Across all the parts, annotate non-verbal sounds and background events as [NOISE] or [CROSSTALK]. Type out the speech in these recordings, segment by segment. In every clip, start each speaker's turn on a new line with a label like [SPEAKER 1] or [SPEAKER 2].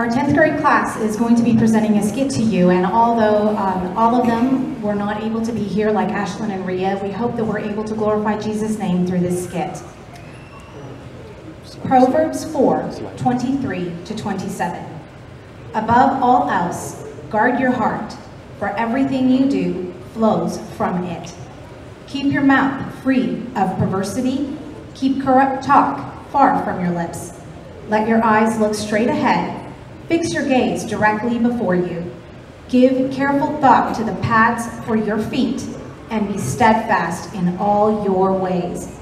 [SPEAKER 1] Our 10th grade class is going to be presenting a skit to you, and although um, all of them were not able to be here like Ashlyn and Rhea, we hope that we're able to glorify Jesus' name through this skit. Proverbs 4, 23 to 27. Above all else, guard your heart, for everything you do flows from it. Keep your mouth free of perversity. Keep corrupt talk far from your lips. Let your eyes look straight ahead. Fix your gaze directly before you. Give careful thought to the paths for your feet and be steadfast in all your ways.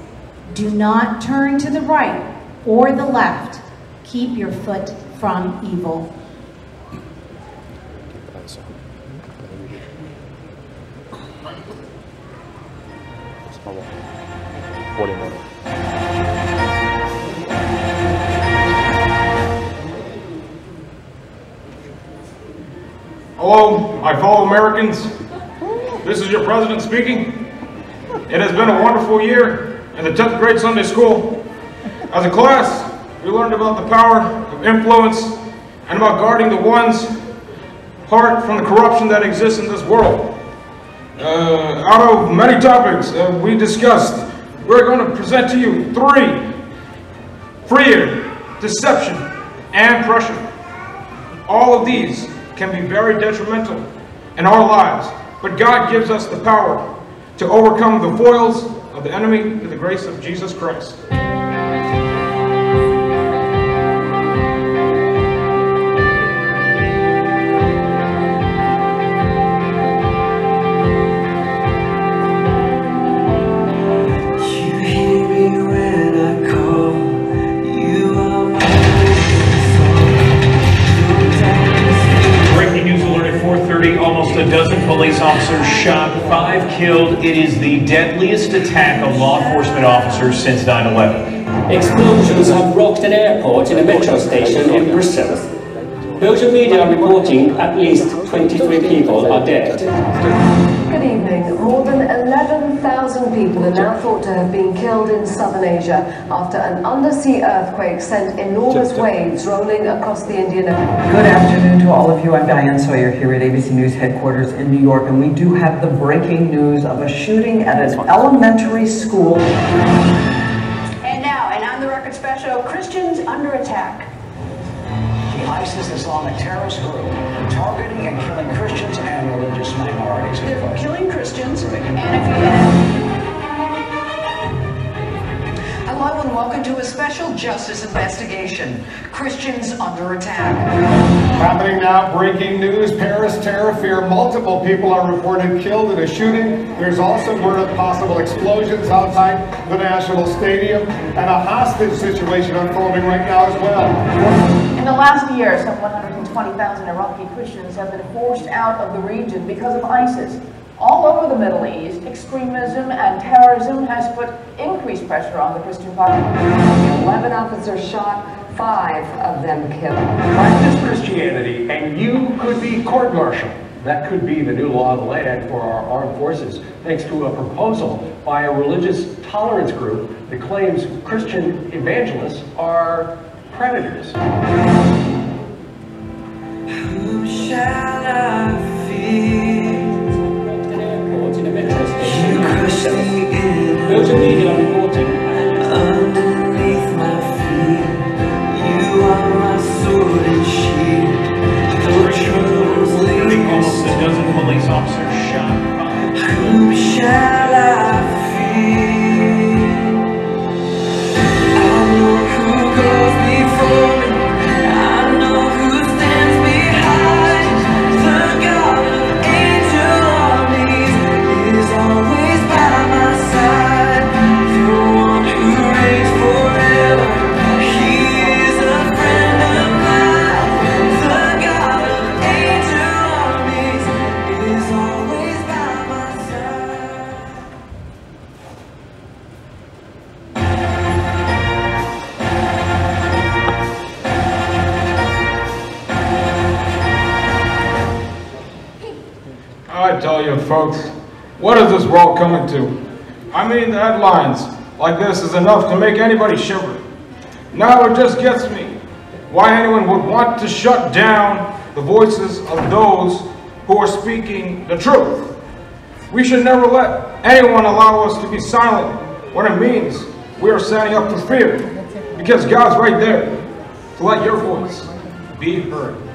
[SPEAKER 1] Do not turn to the right or the left. Keep your foot from evil.
[SPEAKER 2] Hello, my fellow Americans. This is your president speaking. It has been a wonderful year in the 10th grade Sunday school. As a class, we learned about the power of influence and about guarding the one's heart from the corruption that exists in this world. Uh, out of many topics uh, we discussed, we're going to present to you three. Fear, deception, and pressure. All of these can be very detrimental in our lives, but God gives us the power to overcome the foils of the enemy through the grace of Jesus Christ.
[SPEAKER 3] Attack on law enforcement officers since 9/11.
[SPEAKER 4] Explosions have rocked an airport in a metro station in Brussels. Belgian media are reporting at least 23 people are dead.
[SPEAKER 5] People are now thought to have been killed in southern Asia after an undersea earthquake sent enormous waves rolling across the Indian Ocean.
[SPEAKER 6] Good afternoon to all of you. I'm Diane Sawyer here at ABC News headquarters in New York, and we do have the breaking news of a shooting at an elementary school.
[SPEAKER 7] And now, an on the record special Christians under attack.
[SPEAKER 8] The ISIS Islamic terrorist group targeting and killing Christians and religious minorities.
[SPEAKER 7] They're killing Christians, and if you. Hello and welcome to a special justice investigation. Christians under attack.
[SPEAKER 9] Happening now, breaking news, Paris terror fear. Multiple people are reported killed in a shooting. There's also word of possible explosions outside the National Stadium and a hostage situation unfolding right now as well.
[SPEAKER 7] In the last year, some 120,000 Iraqi Christians have been forced out of the region because of ISIS. All over the Middle East, extremism and terrorism has put increased pressure on the Christian population.
[SPEAKER 5] 11 officers shot, five of them killed.
[SPEAKER 10] Practice Christianity, and you could be court-martialed. That could be the new law of the land for our armed forces, thanks to a proposal by a religious tolerance group that claims Christian evangelists are predators.
[SPEAKER 11] Whom shall I
[SPEAKER 3] dozen
[SPEAKER 2] what is this world coming to? I mean, the headlines like this is enough to make anybody shiver. Now it just gets me.
[SPEAKER 3] why anyone would want to shut down the voices of those who are speaking the truth. We should never let anyone allow us to be silent when it means we are standing up to fear, because God's right there to let your voice be heard.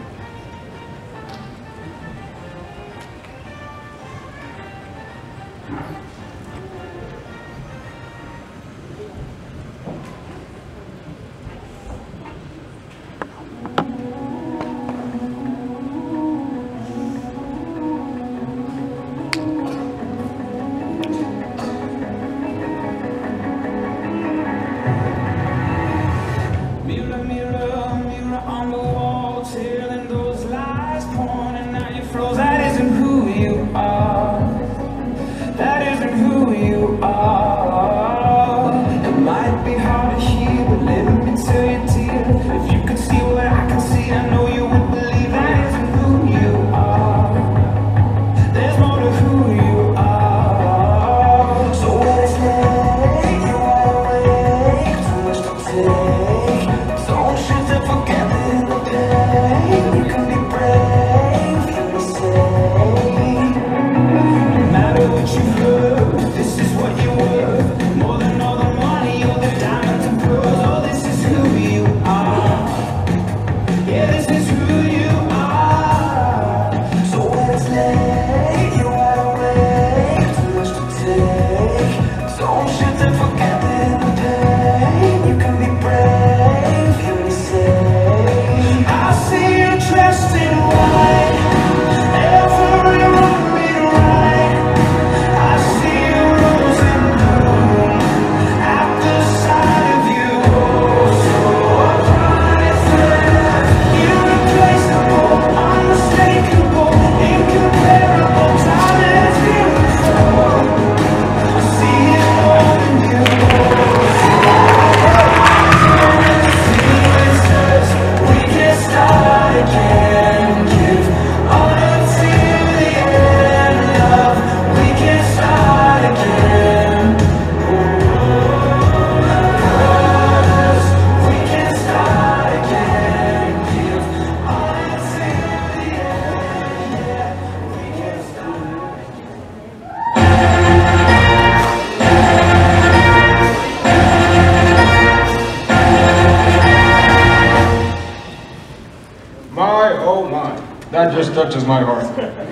[SPEAKER 3] Touches my heart.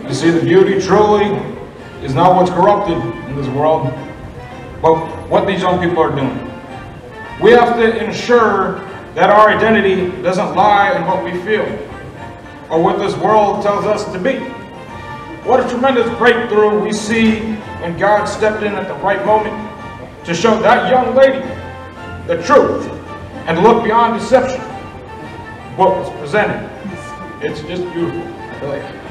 [SPEAKER 3] You see, the beauty truly is not what's corrupted in this world, but what these young people are doing. We have to ensure that our identity doesn't lie in what we feel or what this world tells us to be. What a tremendous breakthrough we see when God stepped in at the right moment to show that young lady the truth and look beyond deception. What was presented. It's just beautiful. Really.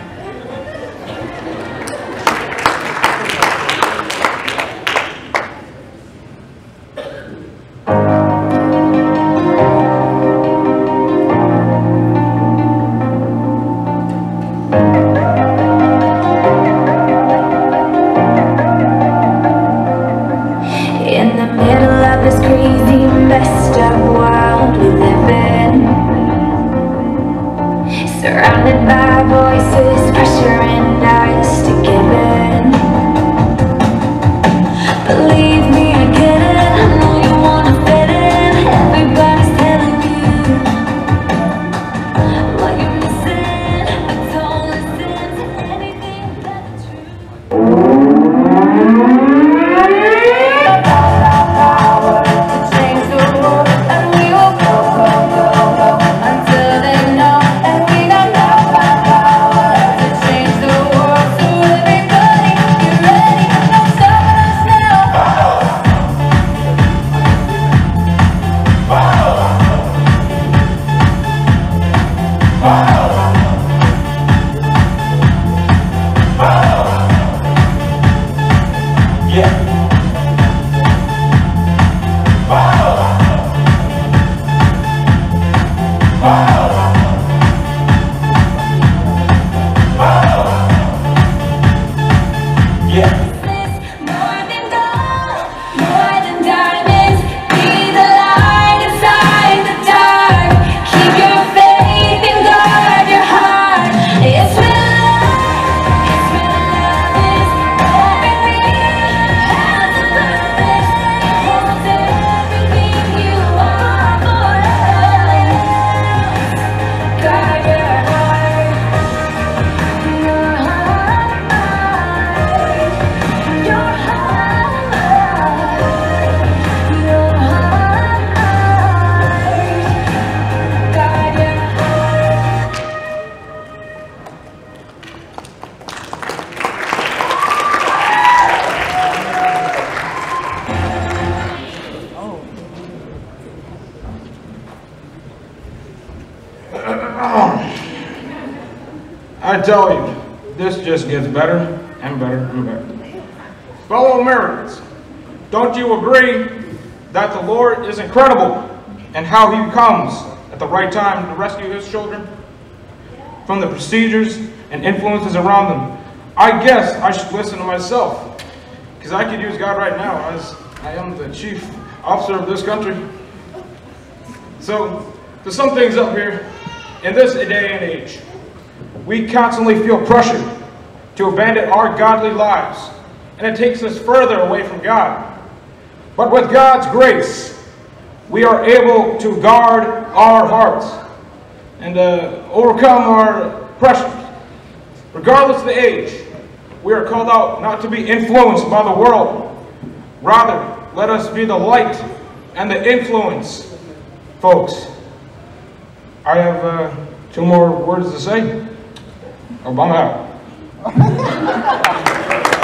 [SPEAKER 2] Better and better and better. Fellow Americans, don't you agree that the Lord is incredible and how he comes at the right time to rescue his children from the procedures and influences around them? I guess I should listen to myself because I could use God right now as I am the chief officer of this country. So, to sum things up here, in this day and age, we constantly feel pressured to abandon our godly lives, and it takes us further away from God. But with God's grace, we are able to guard our hearts and uh, overcome our pressures. Regardless of the age, we are called out not to be influenced by the world. Rather, let us be the light and the influence, folks. I have uh, two more words to say. Obama out. Thank [LAUGHS] you.